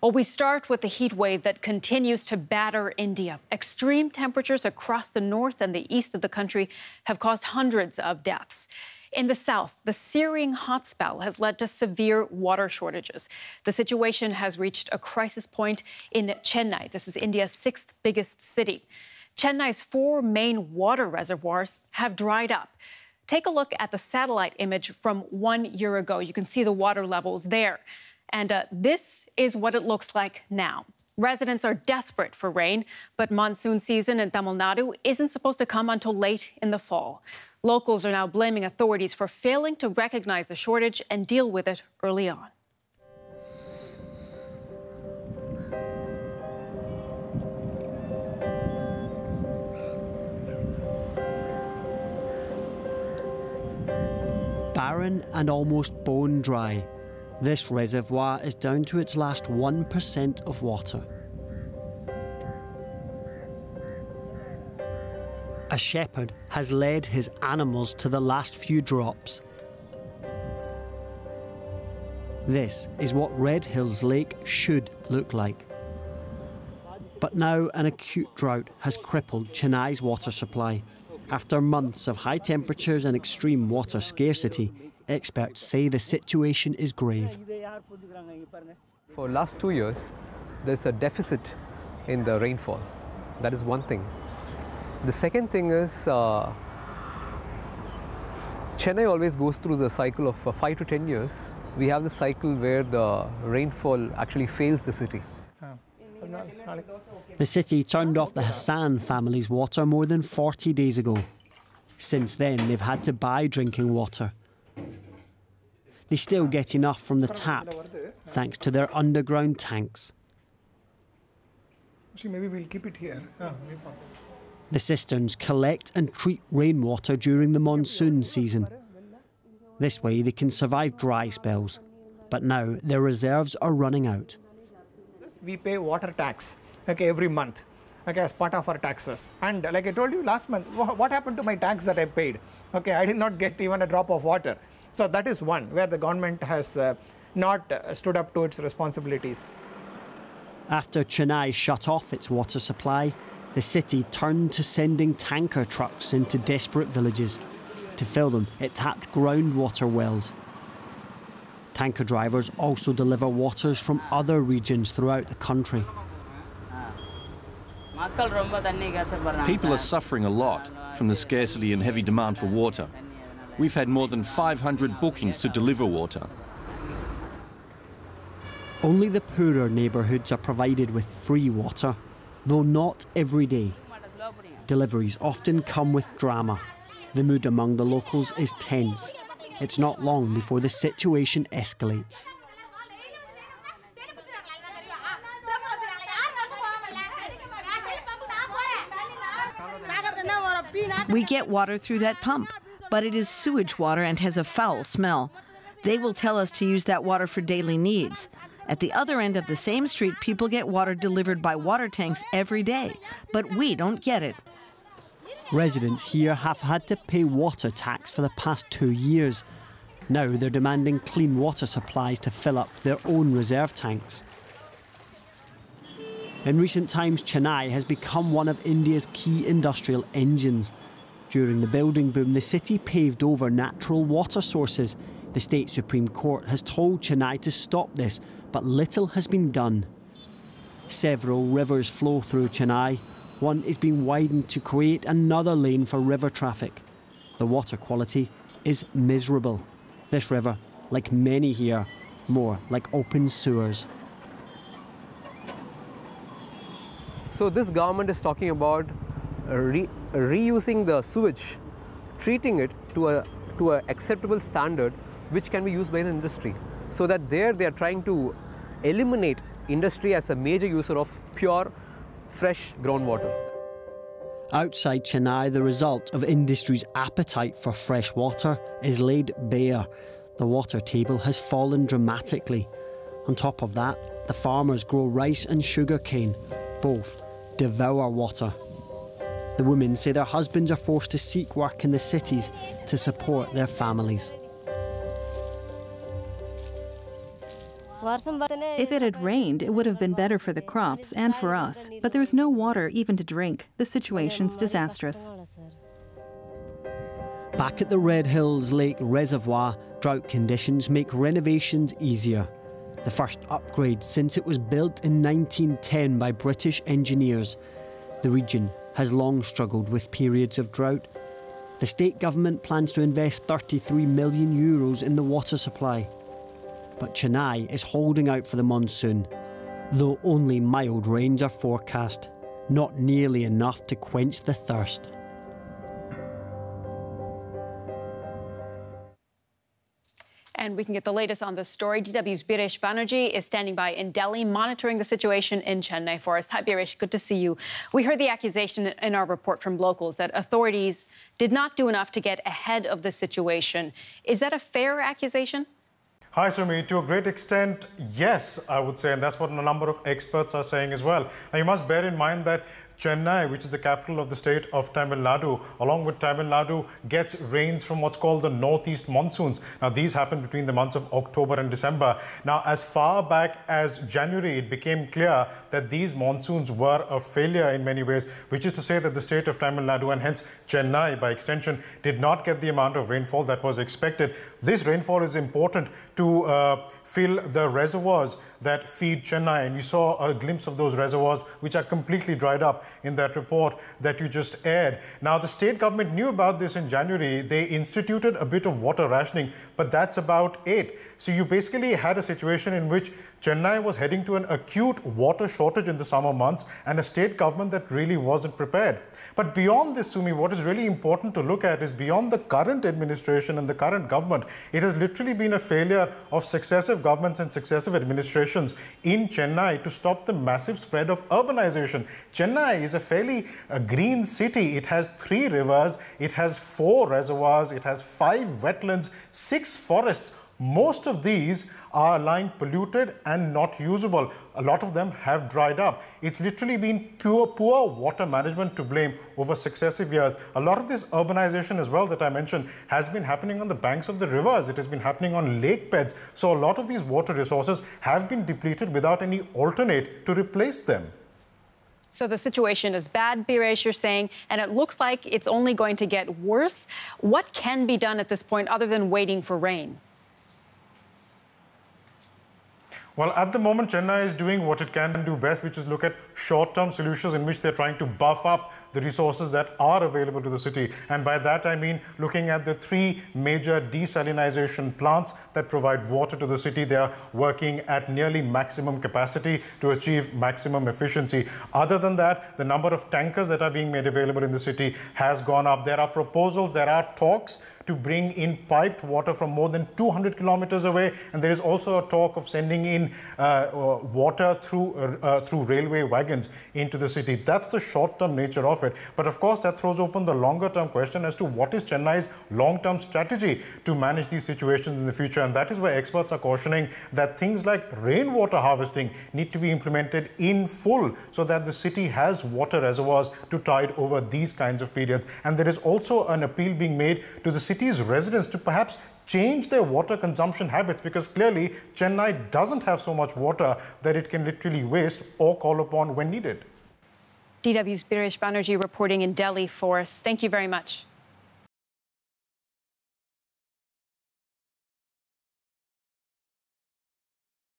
Well, we start with the heat wave that continues to batter India. Extreme temperatures across the north and the east of the country have caused hundreds of deaths. In the south, the searing hot spell has led to severe water shortages. The situation has reached a crisis point in Chennai. This is India's sixth biggest city. Chennai's four main water reservoirs have dried up. Take a look at the satellite image from one year ago. You can see the water levels there. And uh, this is what it looks like now. Residents are desperate for rain, but monsoon season in Tamil Nadu isn't supposed to come until late in the fall. Locals are now blaming authorities for failing to recognize the shortage and deal with it early on. Barren and almost bone dry, this reservoir is down to its last 1% of water. A shepherd has led his animals to the last few drops. This is what Red Hills Lake should look like. But now an acute drought has crippled Chennai's water supply. After months of high temperatures and extreme water scarcity, experts say the situation is grave. For last two years, there's a deficit in the rainfall. That is one thing. The second thing is uh, Chennai always goes through the cycle of uh, five to ten years. We have the cycle where the rainfall actually fails the city. The city turned off the Hassan family's water more than 40 days ago. Since then, they've had to buy drinking water. They still get enough from the tap, thanks to their underground tanks. See, maybe we'll keep it here. The cisterns collect and treat rainwater during the monsoon season. This way they can survive dry spells. But now their reserves are running out. We pay water tax every month okay, as part of our taxes. And like I told you last month, what happened to my tax that I paid? Okay, I did not get even a drop of water. So that is one where the government has uh, not uh, stood up to its responsibilities. After Chennai shut off its water supply, the city turned to sending tanker trucks into desperate villages. To fill them, it tapped groundwater wells. Tanker drivers also deliver waters from other regions throughout the country. People are suffering a lot from the scarcity and heavy demand for water. We've had more than 500 bookings to deliver water. Only the poorer neighbourhoods are provided with free water though not every day. Deliveries often come with drama. The mood among the locals is tense. It's not long before the situation escalates. We get water through that pump, but it is sewage water and has a foul smell. They will tell us to use that water for daily needs. At the other end of the same street, people get water delivered by water tanks every day, but we don't get it. Residents here have had to pay water tax for the past two years. Now they're demanding clean water supplies to fill up their own reserve tanks. In recent times, Chennai has become one of India's key industrial engines. During the building boom, the city paved over natural water sources. The state Supreme Court has told Chennai to stop this but little has been done. Several rivers flow through Chennai. One is being widened to create another lane for river traffic. The water quality is miserable. This river, like many here, more like open sewers. So this government is talking about re reusing the sewage, treating it to a to an acceptable standard which can be used by the industry so that there they are trying to eliminate industry as a major user of pure, fresh groundwater. Outside Chennai, the result of industry's appetite for fresh water is laid bare. The water table has fallen dramatically. On top of that, the farmers grow rice and sugarcane. Both devour water. The women say their husbands are forced to seek work in the cities to support their families. If it had rained, it would have been better for the crops and for us, but there's no water even to drink. The situation's disastrous. Back at the Red Hills Lake Reservoir, drought conditions make renovations easier. The first upgrade since it was built in 1910 by British engineers. The region has long struggled with periods of drought. The state government plans to invest 33 million euros in the water supply. But Chennai is holding out for the monsoon, though only mild rains are forecast, not nearly enough to quench the thirst. And we can get the latest on this story. DW's Birish Banerjee is standing by in Delhi, monitoring the situation in Chennai for us. Hi, Birish. Good to see you. We heard the accusation in our report from locals that authorities did not do enough to get ahead of the situation. Is that a fair accusation? Hi, Sumi. To a great extent, yes, I would say, and that's what a number of experts are saying as well. Now, you must bear in mind that Chennai, which is the capital of the state of Tamil Nadu, along with Tamil Nadu, gets rains from what's called the northeast monsoons. Now, these happen between the months of October and December. Now, as far back as January, it became clear that these monsoons were a failure in many ways, which is to say that the state of Tamil Nadu and hence Chennai, by extension, did not get the amount of rainfall that was expected. This rainfall is important to uh, fill the reservoirs that feed Chennai. And you saw a glimpse of those reservoirs, which are completely dried up in that report that you just aired. Now, the state government knew about this in January. They instituted a bit of water rationing, but that's about it. So you basically had a situation in which Chennai was heading to an acute water shortage in the summer months and a state government that really wasn't prepared. But beyond this, Sumi, what is really important to look at is beyond the current administration and the current government, it has literally been a failure of successive governments and successive administrations in Chennai to stop the massive spread of urbanization. Chennai is a fairly uh, green city. It has three rivers, it has four reservoirs, it has five wetlands, six forests most of these are lying polluted and not usable. A lot of them have dried up. It's literally been pure, poor water management to blame over successive years. A lot of this urbanization as well that I mentioned has been happening on the banks of the rivers. It has been happening on lake beds. So a lot of these water resources have been depleted without any alternate to replace them. So the situation is bad, Birish, you're saying, and it looks like it's only going to get worse. What can be done at this point other than waiting for rain? Well, at the moment, Chennai is doing what it can and do best, which is look at short-term solutions in which they're trying to buff up the resources that are available to the city. And by that, I mean looking at the three major desalinization plants that provide water to the city. They are working at nearly maximum capacity to achieve maximum efficiency. Other than that, the number of tankers that are being made available in the city has gone up. There are proposals, there are talks to bring in piped water from more than 200 kilometers away. And there is also a talk of sending in uh, uh, water through, uh, uh, through railway wagons into the city. That's the short-term nature of it. But of course, that throws open the longer-term question as to what is Chennai's long-term strategy to manage these situations in the future. And that is where experts are cautioning that things like rainwater harvesting need to be implemented in full so that the city has water reservoirs to tide over these kinds of periods. And there is also an appeal being made to the city's residents to perhaps change their water consumption habits because clearly Chennai doesn't have so much water that it can literally waste or call upon when needed. DW's Birish Banerjee reporting in Delhi for us. Thank you very much.